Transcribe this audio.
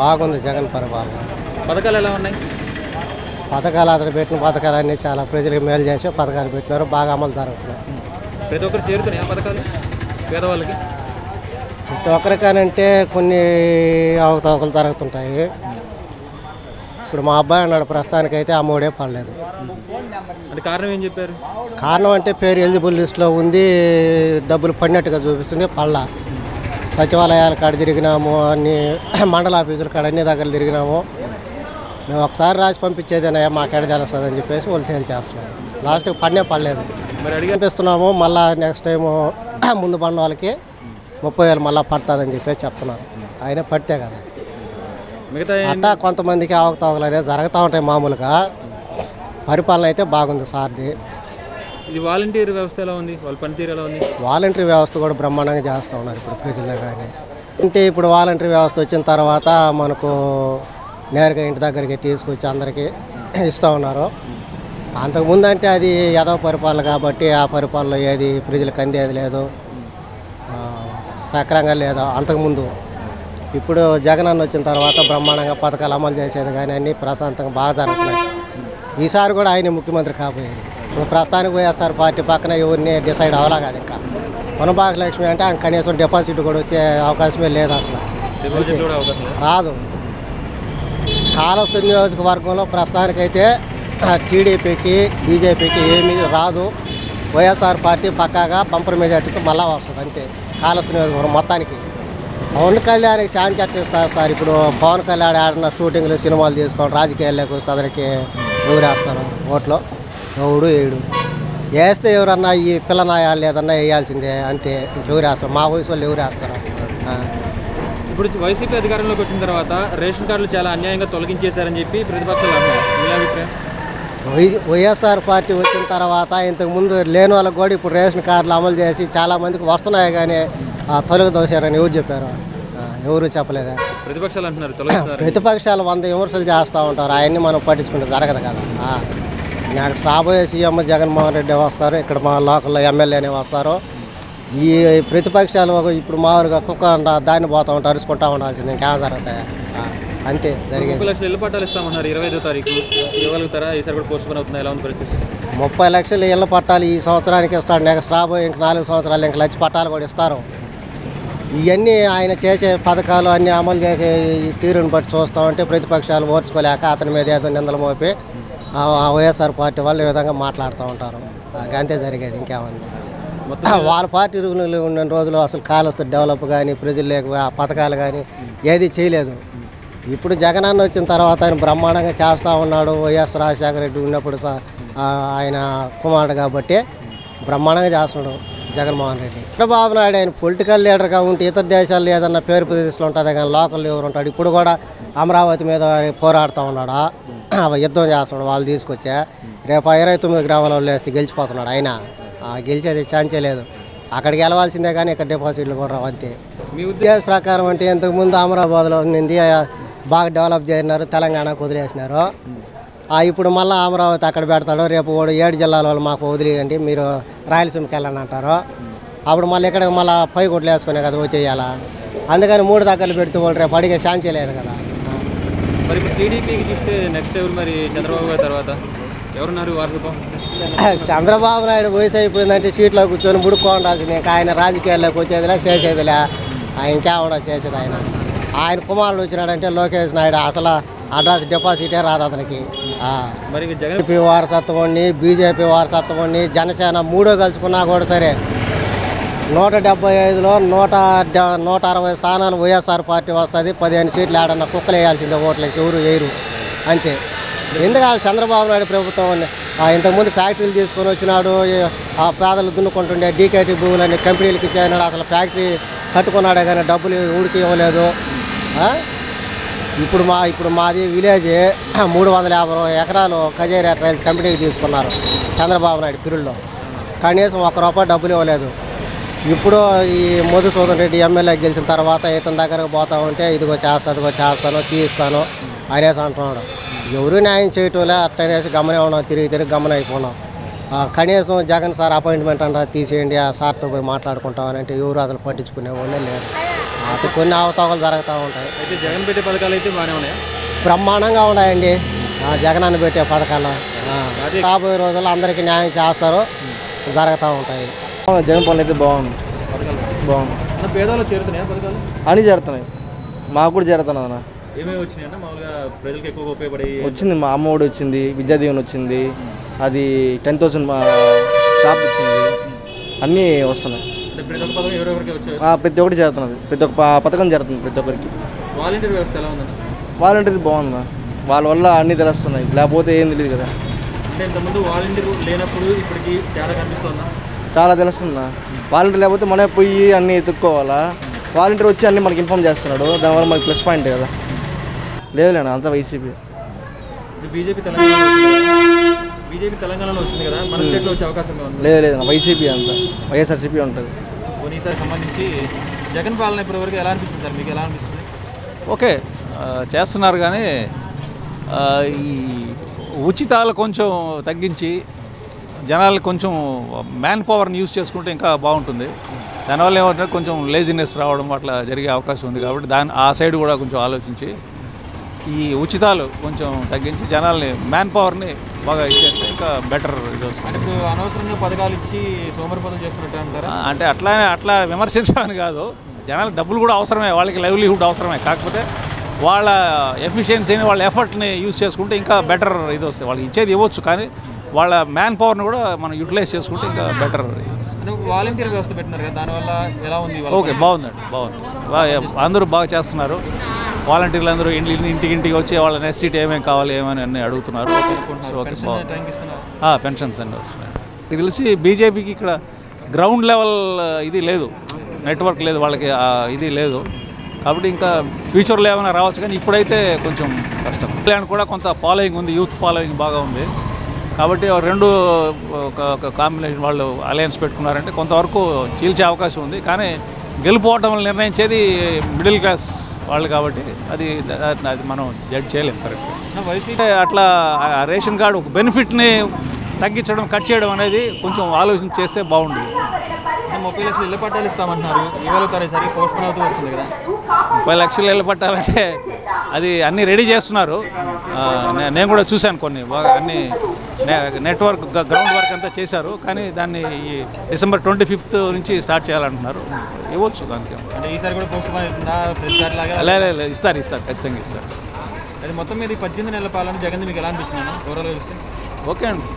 బాగుంది జగన్ పరిపాలన. పథకాలు ఎలా ఉన్నాయి? పథకాలు అతను పెట్టిన పథకాలన్నీ చాలా ప్రజలకు మేలు చేసి పథకాలు పెట్టినారు బాగా అమలు జరుగుతున్నాయి. ప్రతి ఒక్కరు చేరుతున్నాయి పథకాలు? పేదవాళ్ళకి? ప్రతి ఒక్కరికానంటే కొన్ని అవకతవకలు జరుగుతుంటాయి. ఇప్పుడు మా అబ్బాయి అన్నాడు ప్రస్తుతానికైతే ఆ మూడే పడలేదు. అంటే కారణం ఏం చెప్పారు? కారణం అంటే పేరు ఎలిజిబుల్ లిస్ట్లో ఉంది డబ్బులు పడినట్టుగా చూపిస్తుంది పళ్ళ సచివాలయాల కాడ తిరిగినాము అన్ని మండల ఆఫీసుల కాడ అన్ని దగ్గర తిరిగినాము. మేము ఒకసారి రాసి పంపించేదేనయ్యా మాకేడ తెలుస్తుంది అని చెప్పేసి వాళ్ళు తేల్చేస్తున్నాం లాస్ట్కి పడినే పడలేదు. మరి అడిగా పంపిస్తున్నాము మళ్ళీ నెక్స్ట్ టైం ముందు పడిన వాళ్ళకి ముప్పై వేలు మళ్ళీ పడుతుందని చెప్పేసి చెప్తున్నారు. ఆయన పడితే కదా. మిగతా అట్టా కొంతమందికి అవకతవకలు అనేవి జరుగుతూ ఉంటాయి మామూలుగా. పరిపాలన అయితే బాగుంది సార్ది. ఇది వాలంటీర్ వ్యవస్థ ఎలా ఉంది? వాళ్ళ పనితీరు ఎలా ఉంది? వాలంటరీ వ్యవస్థ కూడా బ్రహ్మాండంగా చేస్తూ ఉన్నారు ఇప్పుడు ప్రజల్లో కానీ. అంటే ఇప్పుడు వాలంటరీ వ్యవస్థ వచ్చిన తర్వాత మనకు నేరుగా ఇంటి దగ్గరికి తీసుకొచ్చి అందరికీ ఇస్తూ ఉన్నారు. అంతకుముందు అంటే అది యదవ పరిపాలన కాబట్టి ఆ పరిపాలన ఏది ప్రజలకు అందేది లేదు. సక్రంగా లేదు అంతకుముందు ఇప్పుడు జగన్ అన్న వచ్చిన తర్వాత బ్రహ్మాండంగా పథకాలు అమలు చేసేది కానీ అన్నీ ప్రశాంతంగా బాగా జరుగుతున్నాయి. ఈసారి కూడా ఆయన ముఖ్యమంత్రి కాబోయేది. ఇప్పుడు ప్రస్తుతానికి వైఎస్ఆర్ పార్టీ పక్కన ఎవరిని డిసైడ్ అవ్వలే కదా ఇంకా. వనభాగ లక్ష్మి అంటే ఆయన కనీసం డిపాజిట్ కూడా వచ్చే అవకాశమే లేదు అసలు. రాదు. కాలస్తు నియోజకవర్గంలో ప్రస్తుతానికైతే టీడీపీకి బీజేపీకి ఏమీ రాదు. వైఎస్ఆర్ పార్టీ పక్కాగా బంపర్ మెజార్టీతో మళ్ళా వస్తుంది అంతే. కాలస్తు నియోజకవర్గం మొత్తానికి. పవన్ కళ్యాణ్కి శాంతి ఇస్తారు సార్. ఇప్పుడు పవన్ కళ్యాణ్ ఆడిన షూటింగ్లు సినిమాలు తీసుకోవడం రాజకీయాల్లోకి వస్తే అతనికి ఎవరేస్తారు ఓట్లు. ఎవడు ఏడు. వేస్తే ఎవరన్నా ఈ పిల్లనాయాలు లేదన్నా వేయాల్సిందే అంతే. ఇంకెవరు వేస్తారు? మా వయసు వాళ్ళు ఎవరు వేస్తారు. ఇప్పుడు వైసీపీ అధికారంలోకి వచ్చిన తర్వాత రేషన్ కార్డులు చాలా అన్యాయంగా తొలగించేశారని చెప్పి ప్రతిపక్షాలు మీ అభిప్రాయం? వైఎస్ఆర్ పార్టీ వచ్చిన తర్వాత ఇంతకు ముందు లేని వాళ్ళకి కూడా ఇప్పుడు రేషన్ కార్డులు అమలు చేసి చాలా మందికి వస్తున్నాయి కానీ తొలగి దోశారని ఎవరు చెప్పారు? ఎవరు చెప్పలేదా? ప్రతిపక్షాలు అంటున్నారు ప్రతిపక్షాలు వంద విమర్శలు చేస్తూ ఉంటారు. అవన్నీ మనం పట్టించుకుంటే జరగదు కదా. నెక్స్ట్ రాబోయే సీఎం జగన్మోహన్ రెడ్డి వస్తారు ఇక్కడ మా లోకల్లో ఎమ్మెల్యేనే వస్తారు. ఈ ప్రతిపక్షాలు ఒక- ఇప్పుడు మామూలుగా కుక్క దాన్ని పోతూ ఉంటారు అరుచుకుంటా ఉండాల్సింది ఇంకేం జరుగుతాయి? అంతే జరిగేది. ముప్పై లక్షలు ఇళ్ళ పట్టాలు ఇస్తామన్నారు ఇరవై ఐదో తారీఖు. ఇవ్వగలుగుతారా? ఈసారి కూడా పోస్ట్ పోన్ అవుతుంది? ఎలా ఉంది పరిస్థితి? ముప్పై లక్షలు ఇళ్ళ పట్టాలు ఈ సంవత్సరానికి ఇస్తాడు నెక్స్ట్ రాబోయే ఇంక నాలుగు సంవత్సరాలు ఇంక లక్ష పట్టాలు కూడా ఇస్తారు. ఇవన్నీ ఆయన చేసే పథకాలు అన్నీ అమలు చేసే తీరుని బట్టి చూస్తూ ఉంటే ప్రతిపక్షాలు ఓర్చుకోలేక అతని మీద ఏదో నిందలు మోపి వైఎస్ఆర్ పార్టీ వాళ్ళు ఈ విధంగా మాట్లాడుతూ ఉంటారు. ఆ, అంతే జరిగేది ఇంకేముంది. వాళ్ళ పార్టీ ఉన్న రోజులు అసలు కాలస్తు డెవలప్ కానీ ప్రజలు లేక ఆ పథకాలు కానీ ఏది చేయలేదు. ఇప్పుడు జగన్ అన్న వచ్చిన తర్వాత ఆయన బ్రహ్మాండంగా చేస్తూ ఉన్నాడు. వైఎస్ రాజశేఖర రెడ్డి ఉన్నప్పుడు ఆయన కుమారుడు కాబట్టి బ్రహ్మాండంగా చేస్తున్నాడు జగన్మోహన్ రెడ్డి. చంద్రబాబు నాయుడు ఆయన పొలిటికల్ లీడర్గా ఉంటే ఇతర దేశాల్లో ఏదన్నా పేరు ప్రదేశంలో ఉంటుంది? కానీ లోకల్ ఎవరు ఉంటాడు ఇప్పుడు కూడా అమరావతి మీద పోరాడుతూ ఉన్నాడు? యుద్ధం చేస్తున్నాడు వాళ్ళు తీసుకొచ్చా. రేపు ఇరవై తొమ్మిది గ్రామాల వాళ్ళు వేస్తే గెలిచిపోతున్నాడు ఆయన. గెలిచేది ఛాన్సే లేదు. అక్కడికి వెళ్ళవలసిందే కానీ ఇక్కడ డిపాజిట్లు కూడా అంతే. మీ ఉద్దేశం ప్రకారం అంటే ఇంతకుముందు అమరాబాద్లో ఆ, బాగా డెవలప్ చేసినారు తెలంగాణకు వదిలేసినారు. ఇప్పుడు మళ్ళీ అమరావతి అక్కడ పెడతాడు రేపు వాడు ఏడు జిల్లాల వాళ్ళు మాకు వదిలేయండి మీరు రాయలసీమకి వెళ్ళండి అంటారు. అప్పుడు మళ్ళీ ఇక్కడ మళ్ళీ పై కొట్లు వేసుకునే కదా వచ్చేయాలా? అందుకని మూడు దగ్గరలు పెడితే వాళ్ళు రేపు అడిగే ఛాన్సే లేదు కదా. మరి టీడీపీకి చూస్తే నెక్స్ట్ ఎవరు మరి చంద్రబాబు గారి తర్వాత? ఎవరున్నారు వారసత్వం? చంద్రబాబు నాయుడు వయసు అయిపోయిందంటే సీట్లో కూర్చొని ముడుకోండాల్సింది ఇంకా ఆయన రాజకీయాల్లోకి వచ్చేదిలే చేసేదిలే. ఆయన ఇంకేమన్నా చేసేది ఆయన. ఆయన కుమారుడు వచ్చినాడంటే లోకేష్ నాయుడు అసలు అడ్రస్ డిపాజిటే రాదు అతనికి. మరి ఇంక జగన్ బీజేపీ వారసత్వాన్ని బీజేపీ వారసత్వాన్ని జనసేన మూడో కలుసుకున్నా కూడా సరే నూట డెబ్బై ఐదులో నూట నూట అరవై స్థానాలు వైఎస్ఆర్ పార్టీ వస్తుంది. పదిహేను సీట్లు ఆడన్న కుక్కలు వేయాల్సిందే ఓట్లకి ఎవరు వేయరు. అంతే. ఎందుకు చంద్రబాబు నాయుడు ప్రభుత్వం ఆ, ఇంతకుముందు ఫ్యాక్టరీలు తీసుకొని వచ్చినాడు ఆ పేదలు దున్నుకుంటుండే డీకేటీ భూములన్నీ కంపెనీలకు ఇచ్చేనాడు అసలు ఫ్యాక్టరీ కట్టుకున్నాడే కానీ డబ్బులు ఊడికి ఇవ్వలేదు. ఇప్పుడు మా ఇప్పుడు మాది విలేజ్ మూడు వందల యాభై ఎకరాలు కజేరియా ట్రైల్స్ కంపెనీకి తీసుకున్నారు చంద్రబాబు నాయుడు పిరుల్లో. కనీసం ఒక్క రూపాయి డబ్బులు ఇవ్వలేదు. ఇప్పుడు ఈ మధుసూదన్ రెడ్డి ఎమ్మెల్యే గెలిచిన తర్వాత ఇతని దగ్గరకు పోతా ఉంటే ఇదిగో చేస్తా ఇదిగో చేస్తాను తీస్తాను అనేసి అంటున్నాడు. ఎవరు న్యాయం చేయటంలే అట్టనేసి గమనే ఉన్నాం తిరిగి తిరిగి గమనం అయిపోయినాం కనీసం జగన్ సార్ అపాయింట్మెంట్ అంట తీసేయండి ఆ సార్తో పోయి మాట్లాడుకుంటామని అంటే ఎవరు అసలు పట్టించుకునే వాళ్ళే లేరు. అటు కొన్ని అవతావాలు జరుగుతూ ఉంటాయి. అయితే జగన్ పెట్టే పథకాలు అయితే బాగానే ఉన్నాయా? బ్రహ్మాండంగా ఉన్నాయండి. ఆ, జగనన్న పెట్టే పథకాలు. రాబోయే రోజుల్లో అందరికీ న్యాయం చేస్తారు జరుగుతూ ఉంటాయి. జగన్ పాలన అయితే బాగుంది. బాగుంది. అన్న పేదలు చేరుతున్నాయా పథకాలు? అని జరుగుతున్నాయి మాకు కూడా జరుగుతున్నది అన్న. ఏమేమి వచ్చినాయన్న మామూలుగా ప్రజలకు ఎక్కువగా ఉపయోగపడే వచ్చింది మా అమ్మఒడి వచ్చింది విద్యా దీవెన వచ్చింది అది టెన్ థౌసండ్ షాప్ వచ్చింది. అన్నీ వస్తున్నాయి. అంటే ప్రతి ఒక్క పథకం ఎవరెవరికి వచ్చారు ఆ, ప్రతి ఒక్కటి జరుగుతున్నది ప్రతి ఒక్క పథకం జరుగుతుంది ప్రతి ఒక్కరికి. వాలంటీర్ వ్యవస్థ ఎలా వాలంటీర్ బాగుంది వాళ్ళ వల్ల అన్నీ తెలుస్తున్నాయి. లేకపోతే ఏం తెలియదు కదా. అంటే ఇంతకుముందు వాలంటీర్ లేనప్పుడు ఇప్పటికి తేడా కనిపిస్తుందా? చాలా తెలుస్తుందా వాలంటీర్ లేకపోతే మనమే పోయి అన్నీ ఎత్తుక్కోవాలా? వాలంటీర్ వచ్చి అన్నీ మనకి ఇన్ఫామ్ చేస్తున్నాడు. దానివల్ల మనకి ప్లస్ పాయింట్ కదా. లేదులేనా అంతా వైసీపీ. ఇప్పుడు బీజేపీ తెలంగాణలో బీజేపీ తెలంగాణలో వచ్చింది కదా? మన స్టేట్లో వచ్చే అవకాశం ఉంది లేదు లేదు వైసీపీ అంతా. వైఎస్ఆర్సీపీ ఉంటుంది. పోనీ ఈసారి సంబంధించి జగన్ పాలన ఇప్పటి వరకు ఎలా అనిపిస్తుంది సార్? మీకు ఎలా అనిపిస్తుంది? ఓకే. చేస్తున్నారు కానీ ఆ, ఈ ఉచితాలు కొంచెం తగ్గించి జనాలు కొంచెం మ్యాన్ పవర్ని యూజ్ చేసుకుంటే ఇంకా బాగుంటుంది. దానివల్ల ఏమంటే కొంచెం లేజినెస్ రావడం అట్లా జరిగే అవకాశం ఉంది కాబట్టి దాని ఆ సైడ్ కూడా కొంచెం ఆలోచించి ఈ ఉచితాలు కొంచెం తగ్గించి జనాల్ని మ్యాన్ పవర్ని బాగా ఇచ్చేస్తే ఇంకా బెటర్ ఇది వస్తుంది. అనవసరంగా పథకాలు ఇచ్చి సోమరిపోతం చేస్తున్నట్టు అంటారా? అంటే అట్లా అట్లా విమర్శించమని కాదు. జనాలకు డబ్బులు కూడా అవసరమే వాళ్ళకి లైవ్లీహుడ్ అవసరమే. కాకపోతే వాళ్ళ ఎఫిషియన్సీని వాళ్ళ ఎఫర్ట్ని యూజ్ చేసుకుంటే ఇంకా బెటర్ ఇది వస్తుంది. వాళ్ళకి ఇచ్చేది ఇవ్వచ్చు కానీ వాళ్ళ మ్యాన్ పవర్ని కూడా మనం యూటిలైజ్ చేసుకుంటే ఇంకా బెటర్ వాలంటీర్ వ్యవస్థ పెట్టినారు కదా దానివల్ల ఎలా ఉంది ఓకే బాగుందండి బాగుంది. బాగా అందరూ బాగా చేస్తున్నారు. వాలంటీర్లు అందరూ ఇంటి ఇంటికి ఇంటికి వచ్చి వాళ్ళ నెసిటీ ఏమేమి కావాలి ఏమని అన్నీ అడుగుతున్నారు. ఓకే బాగుంది. పెన్షన్స్ అన్నీ వస్తున్నాయి. నాకు తెలిసి బీజేపీకి ఇక్కడ గ్రౌండ్ లెవెల్ ఇది లేదు. నెట్వర్క్ లేదు వాళ్ళకి ఇది లేదు. కాబట్టి ఇంకా ఫ్యూచర్లో ఏమైనా రావచ్చు కానీ ఇప్పుడైతే కొంచెం కష్టం. ప్లాన్ కూడా కొంత ఫాలోయింగ్ ఉంది యూత్ ఫాలోయింగ్ బాగా ఉంది. కాబట్టి రెండు కాంబినేషన్ వాళ్ళు అలయన్స్ పెట్టుకున్నారంటే కొంతవరకు చీల్చే అవకాశం ఉంది. కానీ గెలుపోవటం నిర్ణయించేది మిడిల్ క్లాస్ వాళ్ళు కాబట్టి అది అది మనం జడ్జ్ చేయలేము కరెక్ట్ వైసీపీ అంటే అట్లా రేషన్ కార్డు ఒక బెనిఫిట్ని తగ్గించడం కట్ చేయడం అనేది కొంచెం ఆలోచన చేస్తే బాగుండేది అంటే ముప్పై లక్షలు ఇళ్ళ పట్టాలు ఇస్తామంటున్నారు. ఇవ్వగలుగుతారు సరి పోస్ట్ పోన్ అవుతూ వస్తుంది కదా. ముప్పై లక్షలు ఇళ్ళు పట్టాలంటే అది అన్నీ రెడీ చేస్తున్నారు. నేను కూడా చూశాను కొన్ని. బాగా అన్ని నెట్వర్క్ గ్రౌండ్ వర్క్ అంతా చేశారు. కానీ దాన్ని ఈ డిసెంబర్ ట్వంటీ ఫిఫ్త్ నుంచి స్టార్ట్ చేయాలంటున్నారు. ఇవ్వచ్చు దానికి. అంటే ఈసారి కూడా పోస్ట్ పోన్ ఇస్తారు ఇస్తారు. ఖచ్చితంగా ఇస్తారు. అది మొత్తం మీద పద్దెనిమిది నెలల పాలన జగన్ మీకు ఎలా అనిపించింది ఓవరాల్గా చూస్తే? ఓకే అండి.